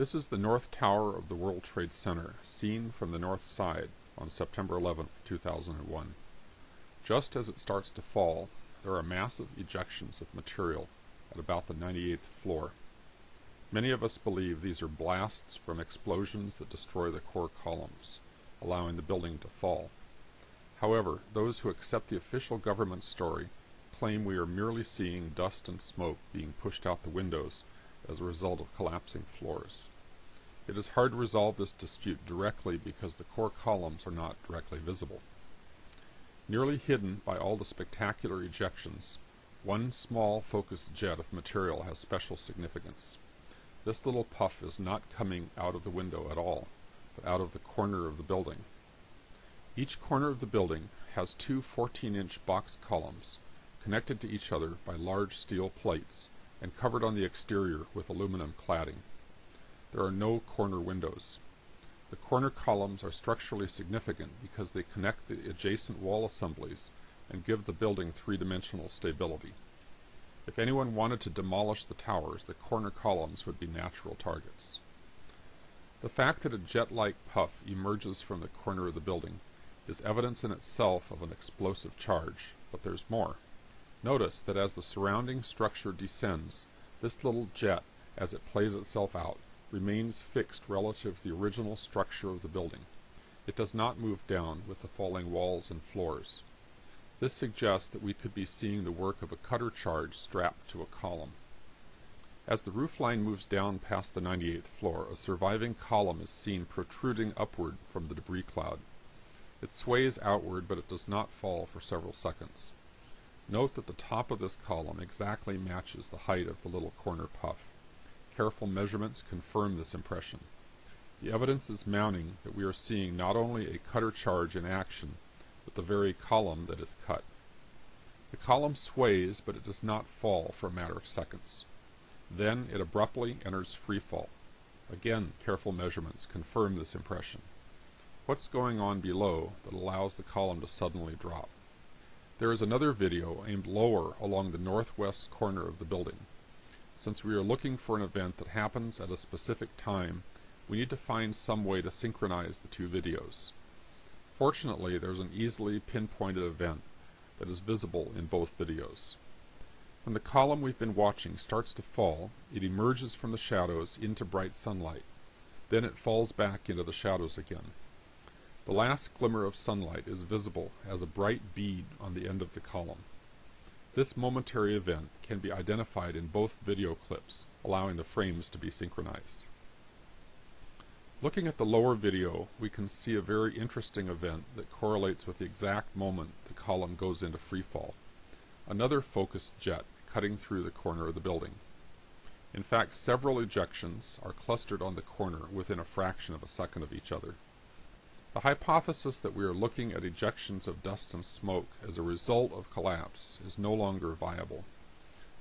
This is the North Tower of the World Trade Center, seen from the north side on September 11, 2001. Just as it starts to fall, there are massive ejections of material at about the 98th floor. Many of us believe these are blasts from explosions that destroy the core columns, allowing the building to fall. However, those who accept the official government story claim we are merely seeing dust and smoke being pushed out the windows as a result of collapsing floors. It is hard to resolve this dispute directly because the core columns are not directly visible. Nearly hidden by all the spectacular ejections, one small focused jet of material has special significance. This little puff is not coming out of the window at all, but out of the corner of the building. Each corner of the building has two 14-inch box columns connected to each other by large steel plates and covered on the exterior with aluminum cladding. There are no corner windows. The corner columns are structurally significant because they connect the adjacent wall assemblies and give the building three-dimensional stability. If anyone wanted to demolish the towers, the corner columns would be natural targets. The fact that a jet-like puff emerges from the corner of the building is evidence in itself of an explosive charge, but there's more. Notice that as the surrounding structure descends, this little jet, as it plays itself out, remains fixed relative to the original structure of the building. It does not move down with the falling walls and floors. This suggests that we could be seeing the work of a cutter charge strapped to a column. As the roofline moves down past the 98th floor, a surviving column is seen protruding upward from the debris cloud. It sways outward, but it does not fall for several seconds. Note that the top of this column exactly matches the height of the little corner puff. Careful measurements confirm this impression. The evidence is mounting that we are seeing not only a cutter charge in action, but the very column that is cut. The column sways, but it does not fall for a matter of seconds. Then it abruptly enters free fall. Again, careful measurements confirm this impression. What's going on below that allows the column to suddenly drop? There is another video aimed lower along the northwest corner of the building. Since we are looking for an event that happens at a specific time, we need to find some way to synchronize the two videos. Fortunately, there's an easily pinpointed event that is visible in both videos. When the column we've been watching starts to fall, it emerges from the shadows into bright sunlight. Then it falls back into the shadows again. The last glimmer of sunlight is visible as a bright bead on the end of the column. This momentary event can be identified in both video clips, allowing the frames to be synchronized. Looking at the lower video, we can see a very interesting event that correlates with the exact moment the column goes into freefall. Another focused jet cutting through the corner of the building. In fact, several ejections are clustered on the corner within a fraction of a second of each other. The hypothesis that we are looking at ejections of dust and smoke as a result of collapse is no longer viable.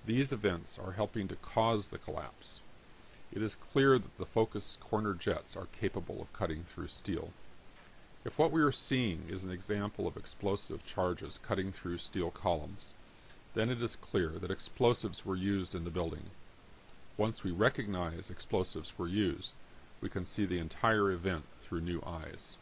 These events are helping to cause the collapse. It is clear that the focused corner jets are capable of cutting through steel. If what we are seeing is an example of explosive charges cutting through steel columns, then it is clear that explosives were used in the building. Once we recognize explosives were used, we can see the entire event through new eyes.